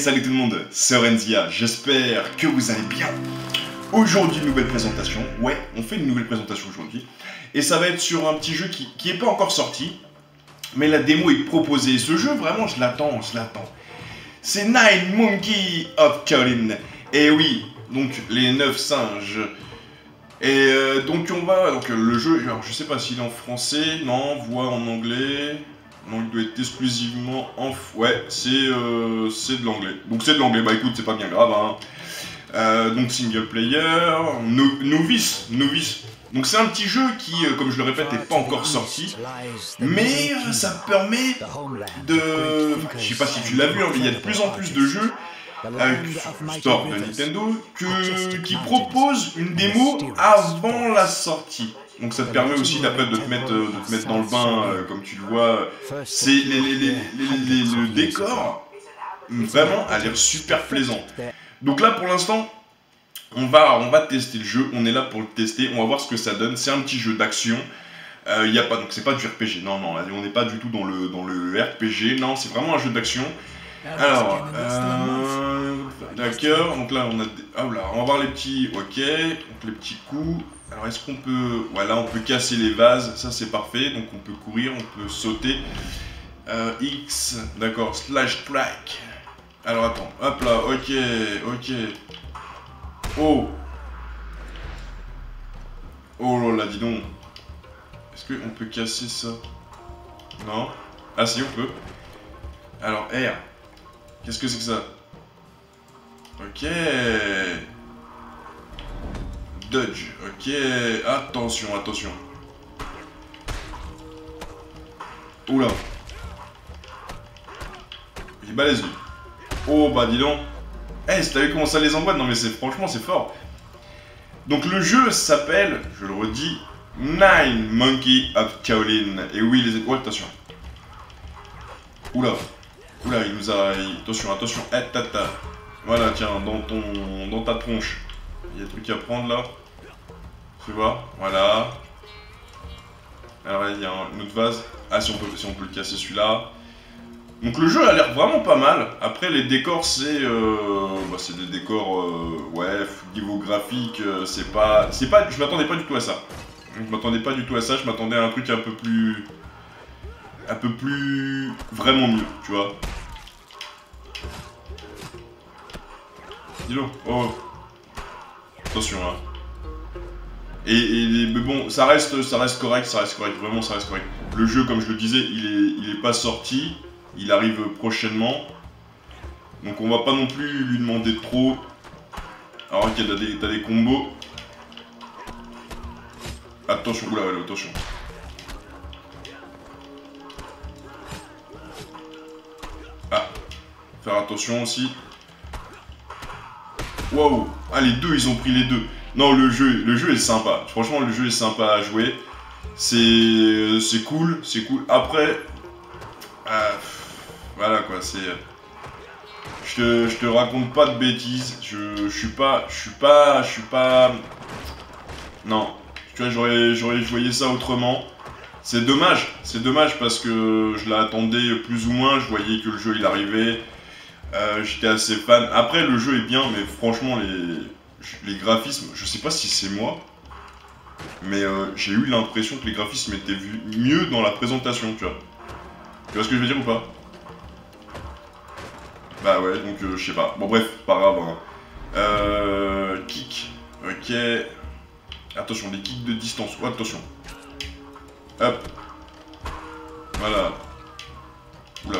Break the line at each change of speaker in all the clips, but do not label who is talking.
Salut tout le monde, c'est Renzia, j'espère que vous allez bien. Aujourd'hui, nouvelle présentation. Ouais, on fait une nouvelle présentation aujourd'hui. Et ça va être sur un petit jeu qui, qui est pas encore sorti, mais la démo est proposée. Ce jeu, vraiment, je l'attends, je l'attends. C'est Nine Monkey of Colin. Et oui, donc les 9 singes. Et euh, donc on va, donc le jeu, alors je sais pas s'il est en français, non, voix en anglais, non, il doit être exclusivement en, ouais, c'est euh, de l'anglais. Donc c'est de l'anglais, bah écoute, c'est pas bien grave, hein. Euh, donc single player, no- novice, novice. Donc c'est un petit jeu qui, euh, comme je le répète, n'est pas encore sorti, mais euh, ça permet de, je sais pas si tu l'as vu, hein, mais il y a de plus en plus de jeux avec store de Nintendo qui propose une démo avant la sortie. Donc ça te permet aussi d'après de te mettre euh, de te mettre dans le bain, euh, comme tu le vois. C'est les, le décor vraiment a l'air super plaisant. Donc là pour l'instant, on va tester le jeu. On est là pour le tester. On va voir ce que ça donne. C'est un petit jeu d'action. Euh, y a pas donc c'est pas du RPG. Non non, on n'est pas du tout dans le RPG. Non, c'est vraiment un jeu d'action. Alors, euh, d'accord, donc là on a, des- ah là, on va voir les petits, ok, donc les petits coups. Alors est-ce qu'on peut, voilà, on peut casser les vases, ça c'est parfait, donc on peut courir, on peut sauter. Euh, X, d'accord, slash track. Alors attends, hop là, ok, ok. Oh Oh là là, dis donc. Est-ce qu'on peut casser ça? Non? Ah si, on peut. Alors R. Qu'est-ce que c'est que ça Ok. Dodge. Ok. Attention, attention. Oula. Il est balèze. Oh bah dis donc. Eh, t'as vu comment ça les envoie Non mais c'est franchement c'est fort. Donc le jeu s'appelle, je le redis, Nine Monkey of Shaolin. Et oui les... Oh attention. Oula. Oula, il nous a. Attention, attention. Eh, tata. Voilà, tiens, dans ton. dans ta tronche. Il y a des trucs à prendre là. Tu vois Voilà. Alors il y a un autre vase. Ah si on peut, si on peut le casser celui-là. Donc le jeu a l'air vraiment pas mal. Après les décors c'est euh, bah, c'est des décors euh, ouais niveau graphique euh, c'est pas c'est pas je m'attendais pas du tout à ça. Je m'attendais pas du tout à ça. Je m'attendais à un truc un peu plus un peu plus vraiment mieux, tu vois. Dis-le. Oh. Attention hein. Et, et- mais bon, ça reste, ça reste correct, ça reste correct, vraiment ça reste correct. Le jeu, comme je le disais, il est, il est pas sorti, il arrive prochainement. Donc on va pas non plus lui demander trop. Alors ok, t'as des, des combos. Attention, oula, attention. Attention aussi. Waouh Ah les deux, ils ont pris les deux. Non, le jeu, le jeu est sympa. Franchement, le jeu est sympa à jouer. C'est c'est cool, c'est cool. Après, pff, voilà quoi, c'est... Je te, je te raconte pas de bêtises. Je, je suis pas... Je suis pas... Je suis pas... Non. Tu vois, j'aurais j'aurais joué ça autrement. C'est dommage. C'est dommage parce que je l'attendais plus ou moins. Je voyais que le jeu il arrivait. Euh, J'étais assez fan. Après, le jeu est bien, mais franchement, les, les graphismes, je sais pas si c'est moi, mais euh, j'ai eu l'impression que les graphismes étaient vus mieux dans la présentation, tu vois. Tu vois ce que je veux dire ou pas? Bah ouais, donc euh, je sais pas. Bon, bref, pas grave. hein. Euh, kick, ok. Attention, des kicks de distance. Oh, attention. Hop. Voilà. Oula.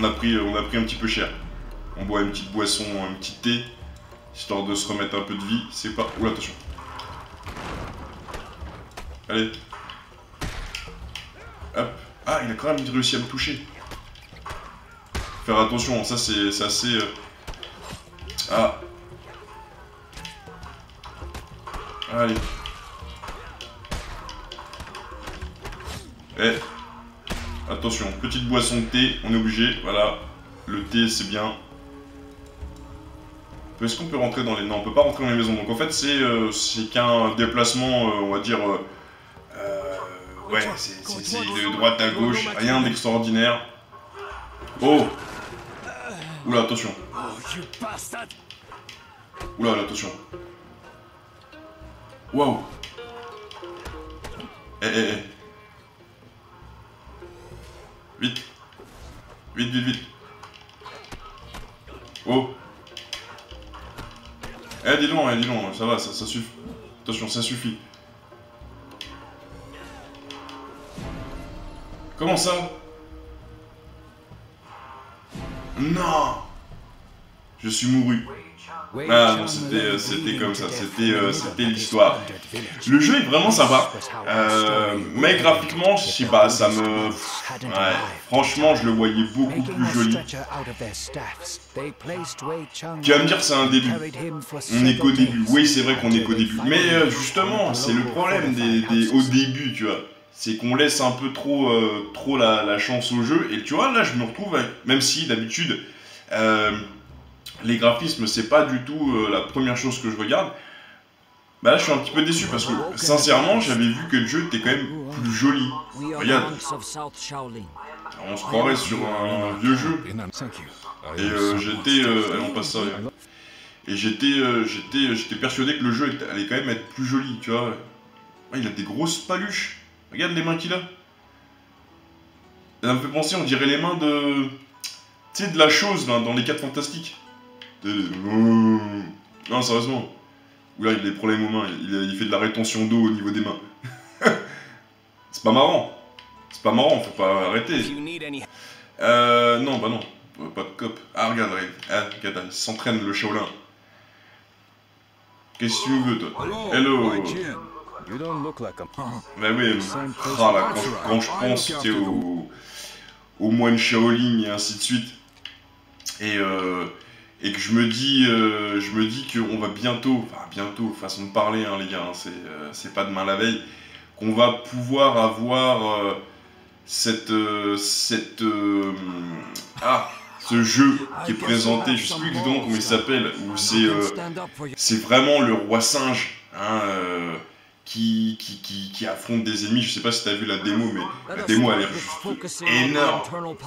On a pris, un petit peu cher. On boit une petite boisson, un petit thé, histoire de se remettre un peu de vie. C'est pas. Oula, attention. Allez. Hop. Ah, il a quand même réussi à me toucher. Faire attention, ça c'est c'est assez. euh, Ah. Allez. Eh. Attention, petite boisson de thé, on est obligé, voilà. Le thé, c'est bien. Est-ce qu'on peut rentrer dans les... Non, on peut pas rentrer dans les maisons. Donc en fait, c'est euh, c'est qu'un déplacement, euh, on va dire... euh, euh, ouais, c'est de droite à gauche, rien d'extraordinaire. Oh Oula, attention.
Oh!
Oula, là, attention. Waouh Eh, eh, eh. Vite. Vite, vite, vite. Oh. Eh, dis donc, eh, dis donc, ça va, ça, ça suffit. Attention, ça suffit. Comment ça? Non Je suis mouru. Ah, non, c'était, euh, c'était comme ça, c'était, euh, c'était l'histoire. Le jeu est vraiment sympa, euh, mais graphiquement, je sais pas, ça me... Ouais, franchement, je le voyais beaucoup plus joli. Tu vas me dire c'est un début. On est qu'au début. Oui, c'est vrai qu'on est qu'au début. Mais euh, justement, c'est le problème des, des- au début, tu vois. C'est qu'on laisse un peu trop, euh, trop la, la chance au jeu. Et tu vois, là, je me retrouve, avec- même si d'habitude, euh, les graphismes, c'est pas du tout euh, la première chose que je regarde. Bah là, je suis un petit peu déçu parce que, sincèrement, j'avais vu que le jeu était quand même plus joli. Regarde, on se croirait sur un vieux jeu. Et euh, j'étais, euh. Et j'étais, j'étais, persuadé que le jeu allait quand même être plus joli, tu vois. Il a des grosses paluches. Regarde les mains qu'il a. Ça me fait penser, on dirait les mains de, tu sais, de la chose dans les 4 fantastiques. De- Non, sérieusement. Ou là, il a des problèmes aux mains. Il, il fait de la rétention d'eau au niveau des mains. C'est pas marrant. C'est pas marrant, faut pas arrêter. Euh, non, bah non. Euh, Pas de cop. Ah, regarde, regarde. Ah, regarde, il s'entraîne, le Shaolin. Qu'est-ce que tu veux, toi? Hello
You don't look like a
Bah oui, ah, là, quand, je- quand je pense au, au moine Shaolin et ainsi de suite, et, euh, et que je me dis, euh, je me dis qu'on va bientôt, enfin bientôt, façon de parler, hein, les gars, hein, c'est, euh, c'est pas demain la veille, qu'on va pouvoir avoir euh, cette, cette, ah, ce jeu qui est présenté, je sais plus exactement comment il s'appelle, où c'est, c'est vraiment le roi singe, hein, qui, qui, qui, des ennemis. Je sais pas si t'as vu la démo, mais la démo elle est juste énorme.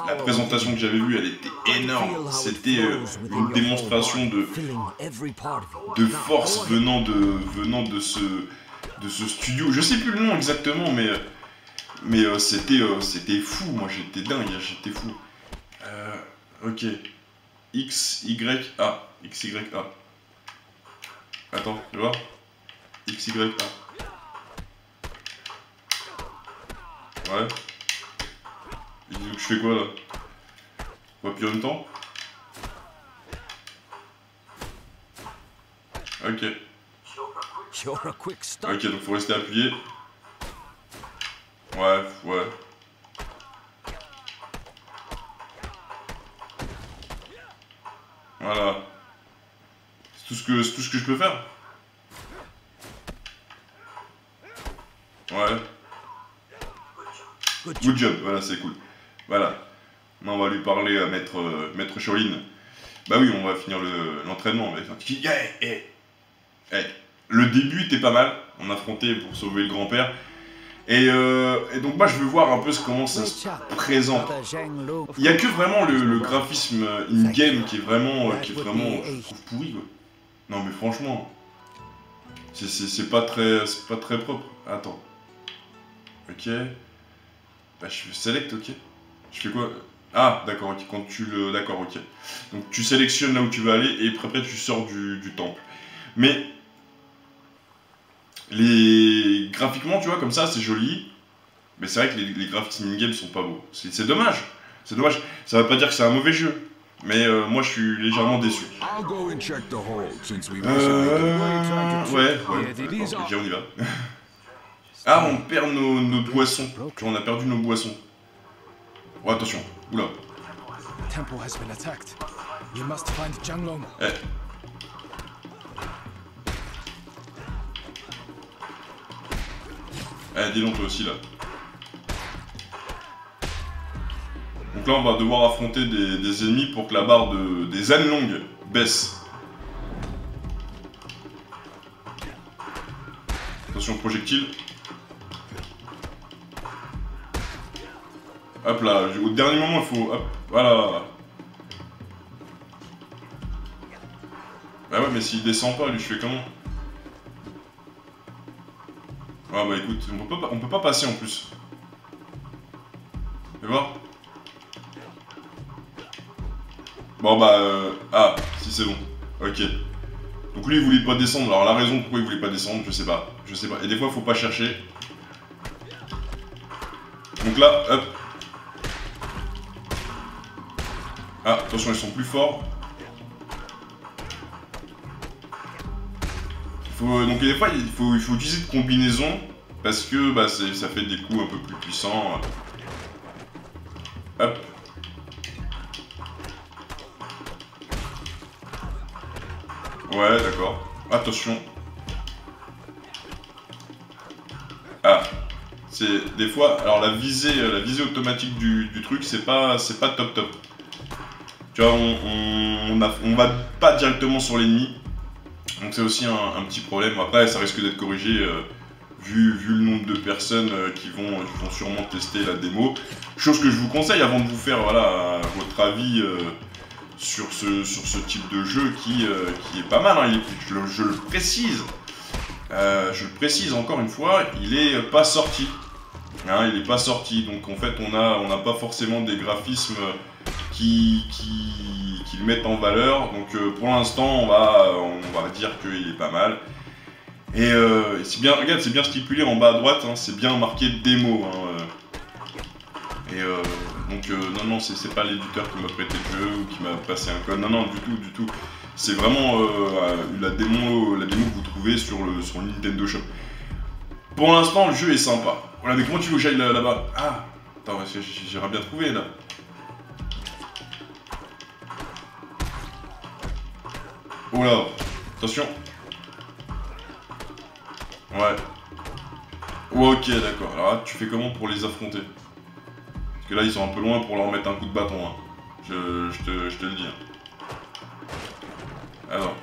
La présentation que j'avais vue, elle était énorme. C'était euh, une démonstration de, de force venant de, venant de ce, de ce studio. Je sais plus le nom exactement, mais, mais euh, c'était, euh, c'était fou. Moi j'étais dingue, j'étais fou. Euh, ok. X, Y, A. X, Y, A. Attends, tu vois X, Y, A. Ouais. Il dit que je fais quoi là? On va appuyer en même temps Ok. Ok, donc faut rester appuyé. Ouais, ouais. Voilà. C'est tout ce que, c'est tout ce que je peux faire. Ouais.
Good
Good job, voilà, c'est cool. Voilà. Maintenant, on va lui parler à Maître, euh, Maître Shaolin. Bah oui, on va finir le- l'entraînement. petit- Yeah, eh, eh. Le début était pas mal. On affrontait pour sauver le grand-père. Et, euh, et donc, moi, je veux voir un peu ce- comment ça se présente. Il y a que vraiment le, le graphisme euh, in-game qui est vraiment, euh, qui est vraiment, je trouve pourri quoi. Non mais franchement, c'est- pas très, c'est pas très propre. Attends. Ok. Bah je fais select, ok. Je fais quoi? Ah d'accord, ok. Quand tu le, d'accord, ok. Donc tu sélectionnes là où tu veux aller et après, après tu sors du, du temple. Mais les graphiquement, tu vois, comme ça, c'est joli. Mais c'est vrai que les, les graphismes in-game sont pas beaux. C'est dommage. C'est dommage. Ça veut pas dire que c'est un mauvais jeu. Mais euh, moi, je suis légèrement déçu. Euh... Ouais, ouais. Ok, on y va. Ah, on perd nos, nos boissons. On a perdu nos boissons. Oh, attention. Oula. Eh. Eh, dis donc, toi aussi, là. Donc là, on va devoir affronter des, des ennemis pour que la barre de, des ânes longues baisse. Attention, projectile. Hop là, au dernier moment, il faut... Hop, voilà. Bah ouais, mais s'il descend pas, lui, je fais comment? Ah bah écoute, on peut pas, on peut pas passer en plus. Fais voir Bon bah... Euh... Ah, si c'est bon. Ok. Donc lui, il voulait pas descendre. Alors la raison pourquoi il voulait pas descendre, je sais pas. Je sais pas. Et des fois, faut pas chercher. Donc là, hop. Attention, ils sont plus forts. Faut, donc des fois, il faut, il faut utiliser de combinaisons parce que bah, ça fait des coups un peu plus puissants. Hop. Ouais, d'accord. Attention. Ah. C'est des fois. Alors la visée, la visée automatique du, truc, c'est pas, c'est pas top top. Tu vois, on, on, va pas directement sur l'ennemi. Donc c'est aussi un, petit problème. Après, ça risque d'être corrigé euh, vu, le nombre de personnes euh, qui, vont, sûrement tester la démo. Chose que je vous conseille avant de vous faire votre avis euh, sur, ce, type de jeu qui, est pas mal. Hein. je, je, le précise. je le précise encore une fois, il est pas sorti. Hein, il n'est pas sorti, donc en fait on n'a on pas forcément des graphismes qui, le mettent en valeur. Donc euh, pour l'instant, on va, on va dire qu'il est pas mal. Et euh, c'est bien, regarde, c'est bien stipulé en bas à droite, hein, c'est bien marqué démo. Hein, euh. et donc non, non, c'est pas l'éditeur qui m'a prêté le jeu ou qui m'a passé un code. Non, non, du tout, du tout. C'est vraiment la démo, la démo que vous trouvez sur le, sur Nintendo Shop. Pour l'instant, le jeu est sympa. Voilà, mais comment tu veux que j'aille là-bas? Ah, attends, j'aurais bien trouvé là. Oula, attention. Ouais. Ok, d'accord. Alors là, tu fais comment pour les affronter? Parce que là, ils sont un peu loin pour leur mettre un coup de bâton. Hein. Je, te, je, te, le dis. Hein. Alors.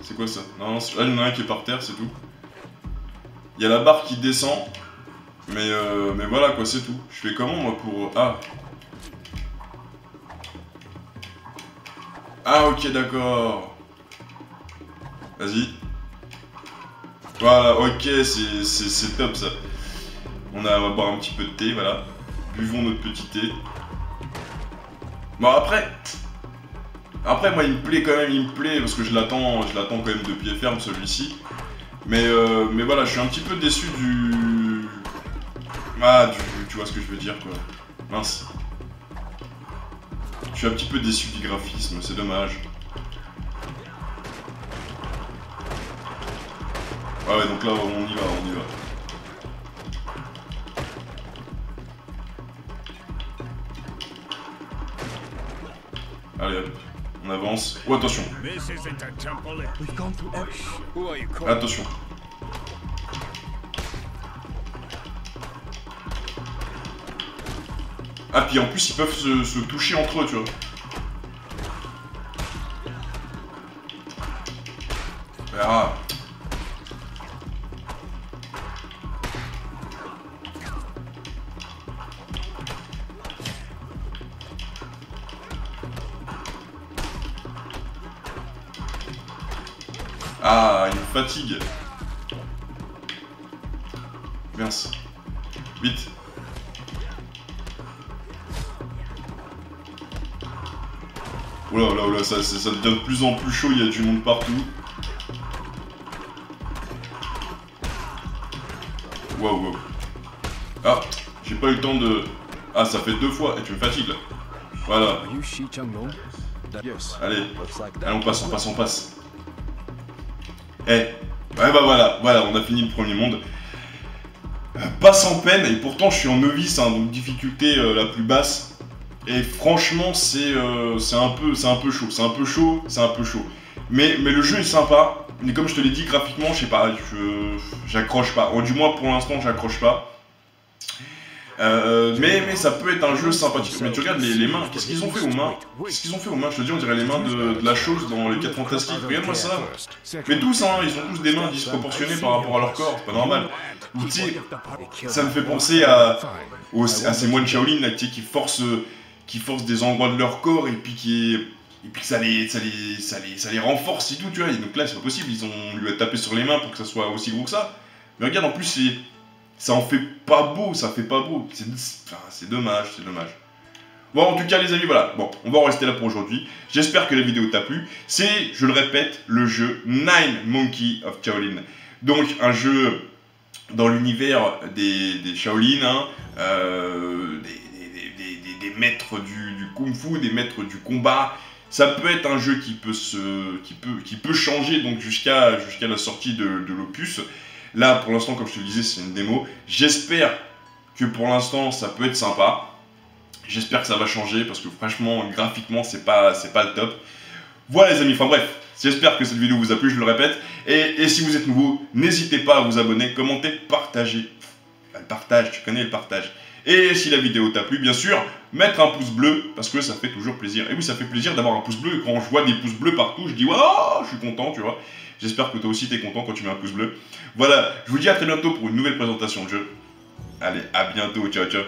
C'est quoi ça? Non, non, là, il y en a un qui est par terre, c'est tout. Il y a la barre qui descend. Mais, euh, mais voilà, quoi, c'est tout. Je fais comment, moi, pour... Ah, Ah ok d'accord. Vas-y. Voilà, ok, c'est top ça. On, a, va boire un petit peu de thé, voilà. Buvons notre petit thé. Bon après... Après moi il me plaît quand même, il me plaît, parce que je l'attends je l'attends quand même de pied ferme celui-ci. Mais, euh, mais voilà, je suis un petit peu déçu du... Ah, du, tu vois ce que je veux dire quoi. Mince. Je suis un petit peu déçu du graphisme, c'est dommage. Ah ouais, donc là, on y va, on y va. Allez hop, on avance. Oh attention Attention Ah, puis en plus, ils peuvent se, toucher entre eux, tu vois. Ah. Ah, il me fatigue. Mince. Vite. Oula, oula, oula, ça, ça devient de plus en plus chaud, il y a du monde partout. Waouh, waouh. Ah, j'ai pas eu le temps de... Ah, ça fait deux fois. Et tu me fatigues, là. Voilà. Allez. Allez, on passe, on passe, on passe. Eh. Ouais, bah voilà. Voilà, on a fini le premier monde. Euh, pas sans peine, et pourtant je suis en novice, hein, donc difficulté euh, la plus basse. Et franchement, c'est euh, un, peu, un peu chaud. C'est un peu chaud, c'est un peu chaud. Mais, mais le jeu est sympa. Mais comme je te l'ai dit, graphiquement, je sais pas, j'accroche pas. Ou du moins, pour l'instant, j'accroche pas. Euh, mais, mais ça peut être un jeu sympathique. Mais tu regardes les, mains, qu'est-ce qu'ils ont fait aux mains? Qu'est-ce qu'ils ont fait aux mains? Je te dis, on dirait les mains de, la chose dans les 4 fantastiques. Regarde-moi ça. Mais tous, hein, ils ont tous des mains disproportionnées par rapport à leur corps, c'est pas normal. Ou, ça me fait penser à, à ces moines Shaolin là, sais, qui forcent, qui forcent des endroits de leur corps et puis qui. Et puis que ça les, ça, les, ça, les, ça les renforce et tout, tu vois. Donc là, c'est pas possible, ils ont lui a tapé sur les mains pour que ça soit aussi gros que ça. Mais regarde, en plus, ça en fait pas beau, ça fait pas beau. C'est, c'est dommage, c'est dommage. Bon, en tout cas, les amis, voilà. Bon, on va en rester là pour aujourd'hui. J'espère que la vidéo t'a plu. C'est, je le répète, le jeu Nine Monkey of Shaolin. Donc, un jeu dans l'univers des, des Shaolin, hein, euh, des- maîtres du, du kung fu, des maîtres du combat. Ça peut être un jeu qui peut, se, qui peut, qui peut changer donc jusqu'à jusqu'à la sortie de, l'opus. Là, pour l'instant, comme je te le disais, c'est une démo. J'espère que pour l'instant, ça peut être sympa. J'espère que ça va changer parce que franchement, graphiquement, c'est pas, c'est pas le top. Voilà les amis, enfin bref, j'espère que cette vidéo vous a plu, je le répète. Et, si vous êtes nouveau, n'hésitez pas à vous abonner, commenter, partager. Le partage, tu connais le partage. Et si la vidéo t'a plu, bien sûr, mettre un pouce bleu, parce que ça fait toujours plaisir. Et oui, ça fait plaisir d'avoir un pouce bleu, quand je vois des pouces bleus partout, je dis, waouh, je suis content, tu vois. J'espère que toi aussi t'es content quand tu mets un pouce bleu. Voilà, je vous dis à très bientôt pour une nouvelle présentation de jeu. Allez, à bientôt, ciao ciao.